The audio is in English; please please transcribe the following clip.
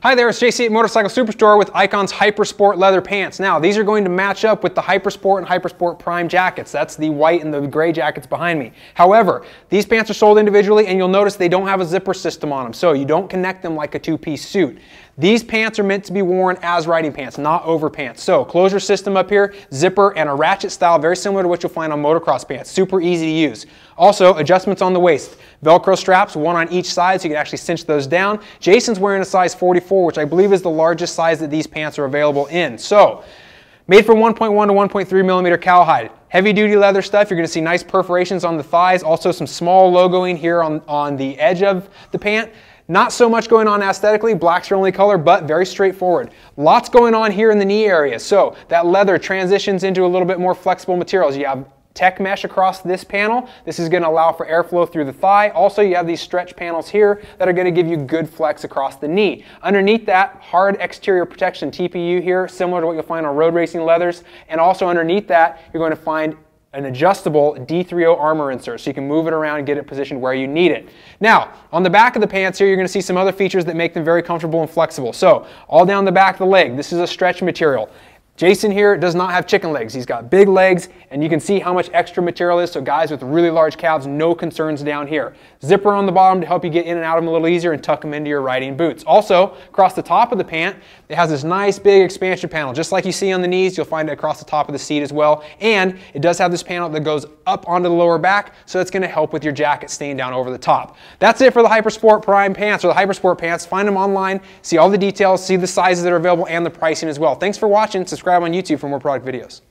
Hi there, it's JC at Motorcycle Superstore with Icon's Hypersport leather pants. Now, these are going to match up with the Hypersport and Hypersport Prime jackets. That's the white and the gray jackets behind me. However, these pants are sold individually and you'll notice they don't have a zipper system on them, so you don't connect them like a two-piece suit. These pants are meant to be worn as riding pants, not over pants. So closure system up here, zipper and a ratchet style, very similar to what you'll find on motocross pants. Super easy to use. Also, adjustments on the waist. Velcro straps, one on each side, so you can actually cinch those down. Jason's wearing a size 44, which I believe is the largest size that these pants are available in. So, made from 1.1 to 1.3 millimeter cowhide. Heavy duty leather stuff, you're gonna see nice perforations on the thighs, also some small logoing here on, on the edge of the pant. Not so much going on aesthetically, black's your only color, but very straightforward. Lots going on here in the knee area. So that leather transitions into a little bit more flexible materials. You have tech mesh across this panel. This is going to allow for airflow through the thigh. Also, you have these stretch panels here that are going to give you good flex across the knee. Underneath that, hard exterior protection TPU here, similar to what you'll find on road racing leathers. And also underneath that, you're going to find an adjustable D3O armor insert so you can move it around and get it positioned where you need it. Now, on the back of the pants here, you're going to see some other features that make them very comfortable and flexible. So, all down the back of the leg, this is a stretch material. Jason here does not have chicken legs. He's got big legs, and you can see how much extra material is, so guys with really large calves, no concerns down here. Zipper on the bottom to help you get in and out of them a little easier and tuck them into your riding boots. Also, across the top of the pant, it has this nice big expansion panel. Just like you see on the knees, you'll find it across the top of the seat as well. And it does have this panel that goes up onto the lower back, so it's gonna help with your jacket staying down over the top. That's it for the Hypersport Prime pants, or the Hypersport pants. Find them online, see all the details, see the sizes that are available, and the pricing as well. Thanks for watching. Subscribe subscribe on YouTube for more product videos.